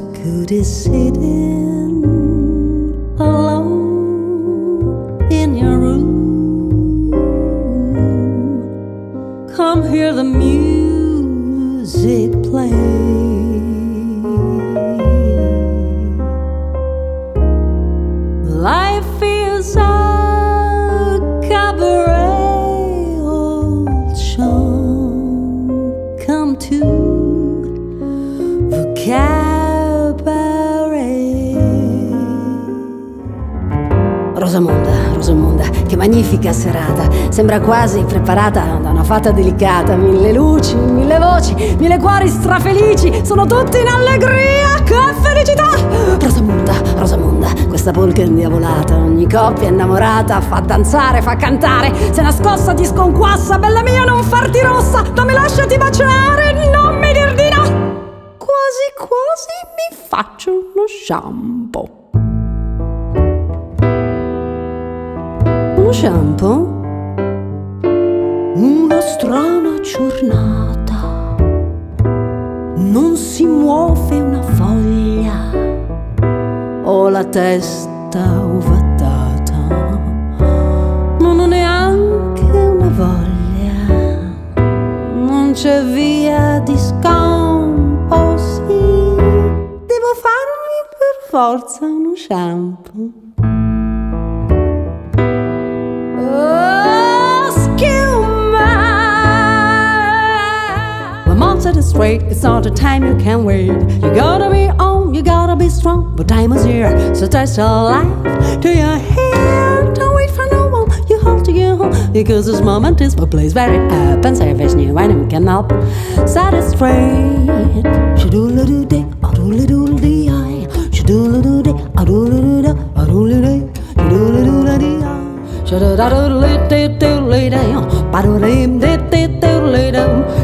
could is sitting alone in your room. Come hear the music play. Life is a cabaret, old Sean. Come to the Rosamonda, Rosamonda, che magnifica serata. Sembra quasi preparata da una fata delicata. Mille luci, mille voci, mille cuori strafelici. Sono tutti in allegria. Che felicità! Rosamonda, Rosamonda, questa polca indiavolata. Ogni coppia innamorata fa danzare, fa cantare. Se nascosta ti sconquassa, bella mia, non farti rossa. Non mi lasciati baciare, non mi dir di no. Quasi quasi mi faccio uno shampoo. Shampoo? Una strana giornata. Non si muove una foglia. Ho la testa ovattata. Non ho neanche una voglia. Non c'è via di scampo, sì. Devo farmi per forza uno shampoo. Straight, it's not the time you can wait. You gotta be on, you gotta be strong, but time is here, so test your life to your hair. Don't wait for no one, you have to get home, because this moment is the place where it happens. Everything new and can help. Set it straight. Shadoodle day, adoodle dee, I. Shadoodle day, adoodle da, adoodle day, shadoodle dee,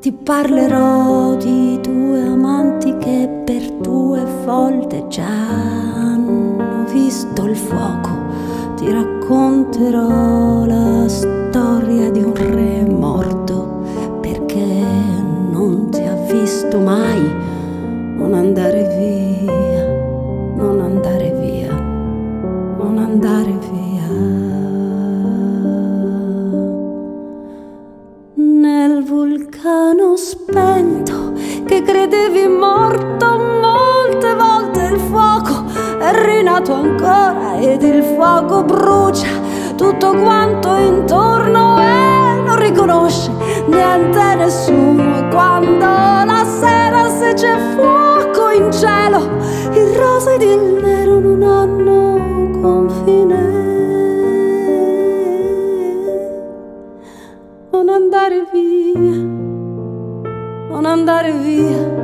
ti parlerò di due amanti che per due volte già hanno visto il fuoco. Ti racconterò la storia di un re morto perché non ti ha visto mai. Non andare via, non andare via, non andare via. Credevi morto molte volte il fuoco è rinato ancora ed il fuoco brucia. Tutto quanto intorno e non riconosce niente nessuno. Quando la sera se c'è fuoco in cielo il rosa ed il nero non hanno confine. Non andare via, non andare